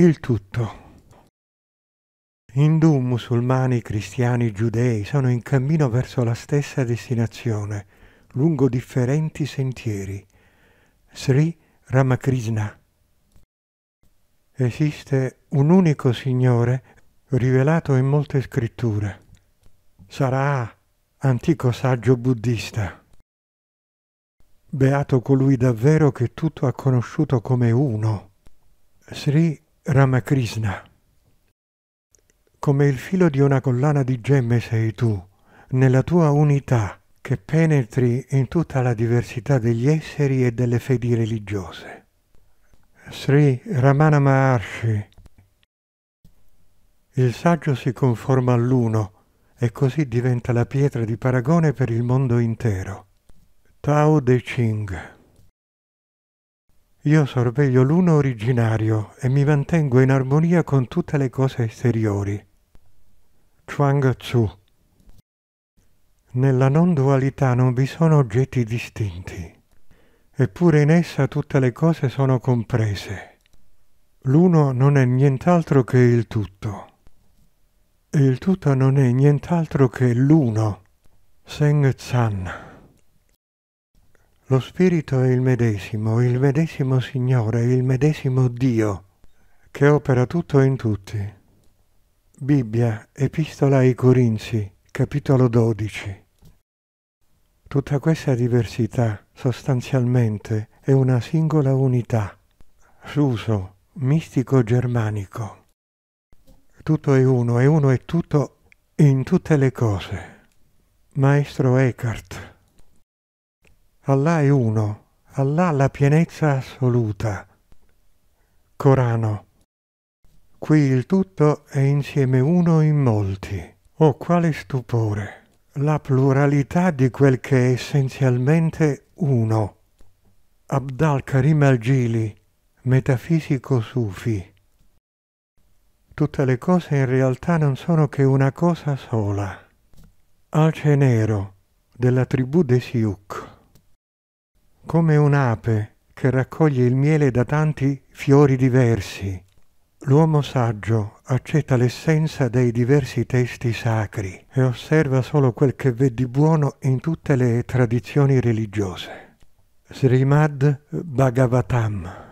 il tutto. Indù, musulmani, cristiani, giudei sono in cammino verso la stessa destinazione, lungo differenti sentieri. Sri Ramakrishna. Esiste un unico Signore rivelato in molte scritture. Sarà antico saggio buddista. Beato colui davvero che tutto ha conosciuto come uno. Sri Ramakrishna. Come il filo di una collana di gemme sei tu, nella tua unità che penetri in tutta la diversità degli esseri e delle fedi religiose. Sri Ramana Maharshi. Il saggio si conforma all'uno e così diventa la pietra di paragone per il mondo intero. Tao De Ching. Io sorveglio l'uno originario e mi mantengo in armonia con tutte le cose esteriori. Chuang Tzu. Nella non dualità non vi sono oggetti distinti, eppure in essa tutte le cose sono comprese. L'uno non è nient'altro che il tutto, e il tutto non è nient'altro che l'uno, Seng Zan. Lo spirito è il medesimo, il medesimo Signore, il medesimo Dio, che opera tutto in tutti. Bibbia, Epistola ai Corinzi, capitolo 12. Tutta questa diversità sostanzialmente è una singola unità, suso, mistico germanico. Tutto è uno e uno è tutto in tutte le cose. Maestro Eckhart. Allah è uno, Allah la pienezza assoluta. Corano. Qui il tutto è insieme uno in molti. Oh, quale stupore! La pluralità di quel che è essenzialmente uno. Abdal Karim al-Gili, metafisico sufi. Tutte le cose in realtà non sono che una cosa sola. Alce nero, della tribù dei Siuk come un'ape che raccoglie il miele da tanti fiori diversi. L'uomo saggio accetta l'essenza dei diversi testi sacri e osserva solo quel che vede di buono in tutte le tradizioni religiose. Srimad Bhagavatam